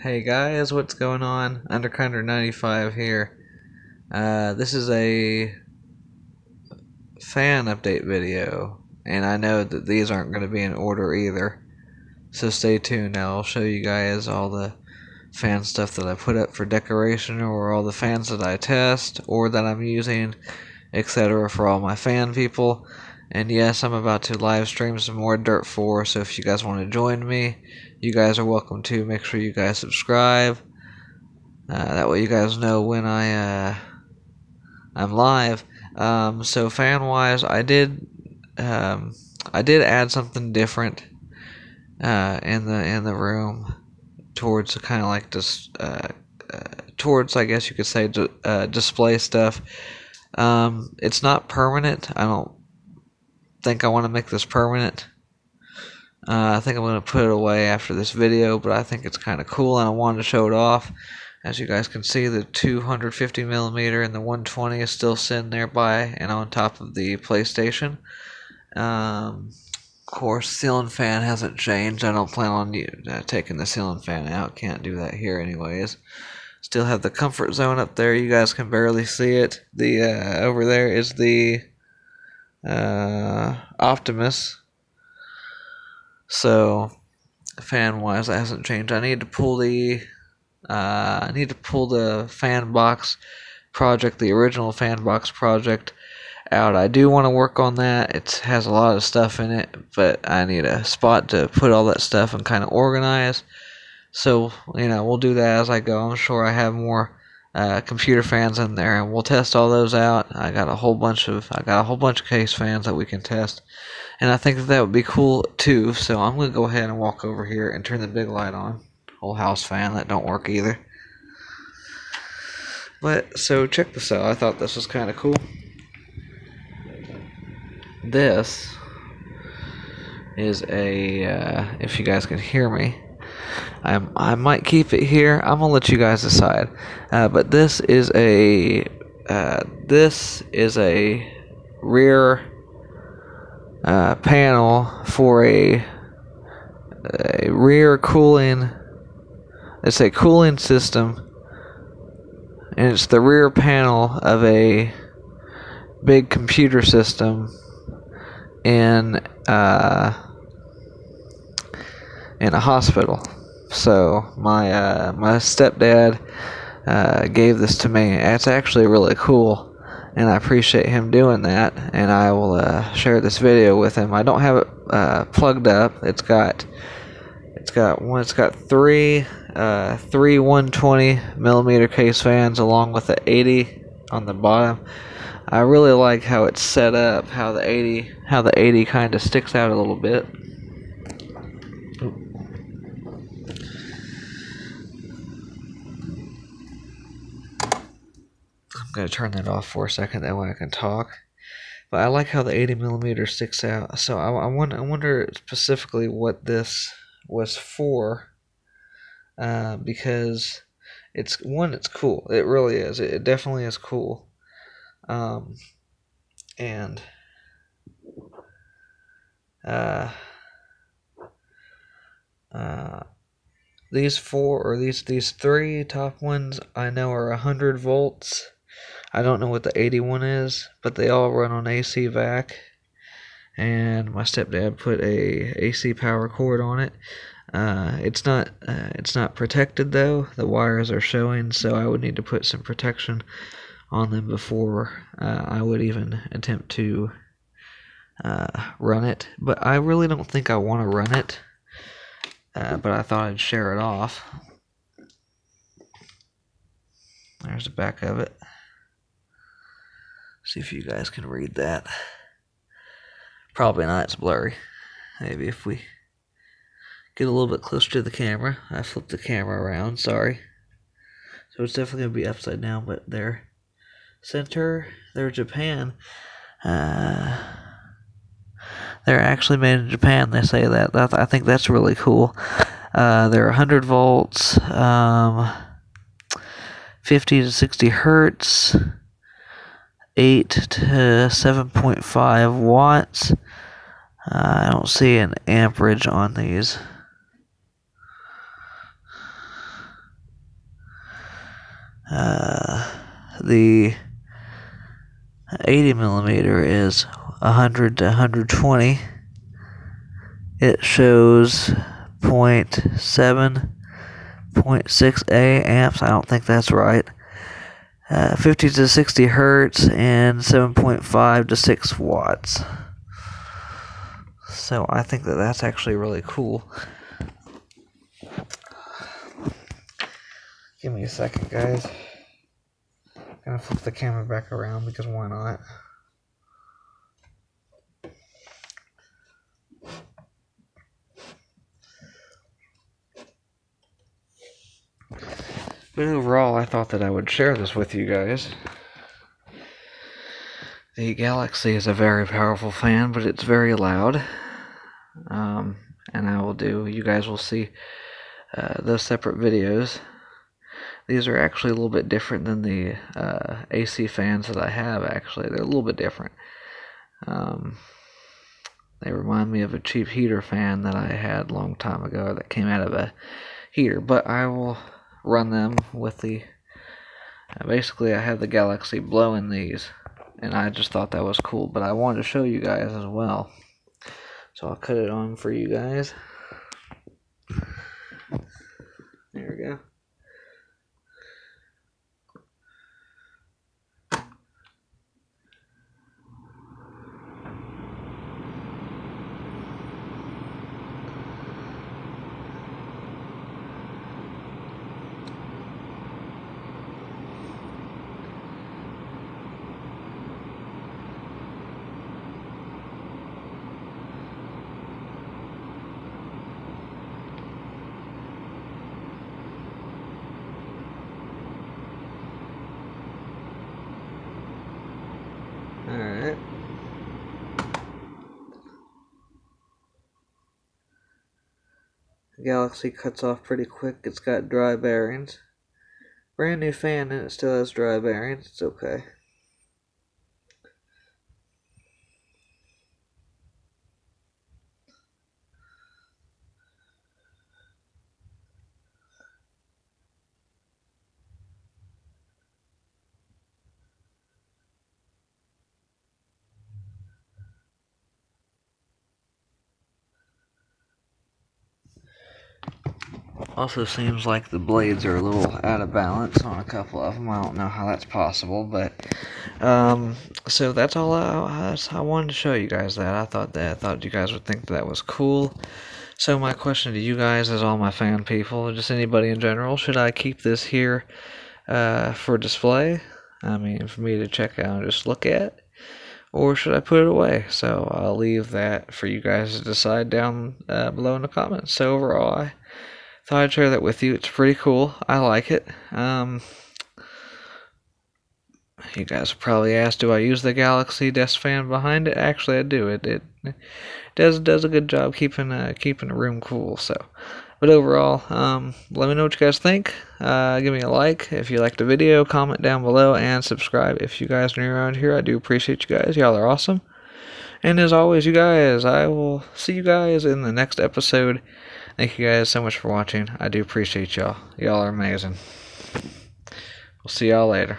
Hey guys, what's going on? Underkinder95 here. Uh, this is a fan update video, and I know that these aren't going to be in order either. So stay tuned. I'll show you guys all the fan stuff that I put up for decoration, or all the fans that I test, or that I'm using, etc. for all my fan people. And yes, I'm about to live stream some more Dirt 4, so if you guys want to join me, you guys are welcome to. Make sure you guys subscribe. Uh, that way you guys know when I uh, I'm live. Um, so fan wise, I did um, I did add something different uh, in the in the room towards kind of like this uh, uh, towards I guess you could say uh, display stuff. Um, it's not permanent. I don't think I want to make this permanent. Uh, I think I'm going to put it away after this video, but I think it's kind of cool and I wanted to show it off. As you guys can see, the 250 millimeter and the 120 is still sitting there by and on top of the PlayStation. Um, of course, ceiling fan hasn't changed. I don't plan on uh, taking the ceiling fan out. Can't do that here, anyways. Still have the comfort zone up there. You guys can barely see it. The uh, over there is the uh, Optimus. So, fan wise, that hasn't changed. I need to pull the uh, I need to pull the fan box project, the original fan box project, out. I do want to work on that. It has a lot of stuff in it, but I need a spot to put all that stuff and kind of organize. So, you know, we'll do that as I go. I'm sure I have more uh, computer fans in there, and we'll test all those out. I got a whole bunch of I got a whole bunch of case fans that we can test, and I think that, that would be cool too. So I'm gonna go ahead and walk over here and turn the big light on. Whole house fan that don't work either. But so check this out. I thought this was kind of cool. This is a uh, if you guys can hear me I, I might keep it here. I'm gonna let you guys decide. Uh, but this is a uh, this is a rear uh, panel for a a rear cooling. It's a cooling system, and it's the rear panel of a big computer system in uh, in a hospital. So my uh, my stepdad uh, gave this to me. It's actually really cool, and I appreciate him doing that. And I will uh, share this video with him. I don't have it uh, plugged up. It's got it's got one. It's got three uh, three 120 millimeter case fans along with the 80 on the bottom. I really like how it's set up. How the 80 how the 80 kind of sticks out a little bit. I'm gonna turn that off for a second, that way I can talk. But I like how the 80 millimeter sticks out. So I, I, wonder, I wonder specifically what this was for, uh, because it's one, it's cool. It really is. It, it definitely is cool. Um, and uh, uh, these four or these these three top ones I know are 100 volts I don't know what the 81 is, but they all run on AC vac. And my stepdad put a AC power cord on it. Uh, it's not uh, it's not protected though. The wires are showing, so I would need to put some protection on them before uh, I would even attempt to uh, run it. But I really don't think I want to run it. Uh, but I thought I'd share it off. There's the back of it. See if you guys can read that. Probably not, it's blurry. Maybe if we get a little bit closer to the camera. I flipped the camera around, sorry. So it's definitely going to be upside down, but there. Center, they're Japan. Uh, they're actually made in Japan, they say that. that I think that's really cool. Uh, they're 100 volts, um, 50 to 60 hertz. 8 to 7.5 watts. Uh, I don't see an amperage on these. Uh, the 80 millimeter is 100 to 120. It shows 0.7, 0.6 A amps. I don't think that's right. Uh, 50 to 60 hertz and 7.5 to 6 watts. So I think that that's actually really cool. Give me a second, guys. I'm gonna flip the camera back around because why not? Overall, I thought that I would share this with you guys. The Galaxy is a very powerful fan, but it's very loud. Um, and I will do, you guys will see uh, those separate videos. These are actually a little bit different than the uh, AC fans that I have, actually. They're a little bit different. Um, they remind me of a cheap heater fan that I had a long time ago that came out of a heater. But I will run them with the uh, basically I have the Galaxy blowing these and I just thought that was cool but I wanted to show you guys as well. So I'll cut it on for you guys there we go Alright. Galaxy cuts off pretty quick. It's got dry bearings. Brand new fan and it still has dry bearings. It's okay. Also seems like the blades are a little out of balance on a couple of them. I don't know how that's possible, but um, so that's all I, I wanted to show you guys that. I thought that I thought you guys would think that was cool. So my question to you guys is all my fan people, just anybody in general, should I keep this here uh, for display? I mean, for me to check out and just look at? Or should I put it away? So I'll leave that for you guys to decide down uh, below in the comments. So overall, I thought I'd share that with you. It's pretty cool. I like it. Um, you guys probably asked, do I use the Galaxy desk fan behind it? Actually, I do. It it, it does does a good job keeping uh, keeping the room cool. So, but overall, um, let me know what you guys think. Uh, give me a like if you liked the video. Comment down below and subscribe if you guys are new around here. I do appreciate you guys. Y'all are awesome. And as always, you guys, I will see you guys in the next episode. Thank you guys so much for watching. I do appreciate y'all. Y'all are amazing. We'll see y'all later.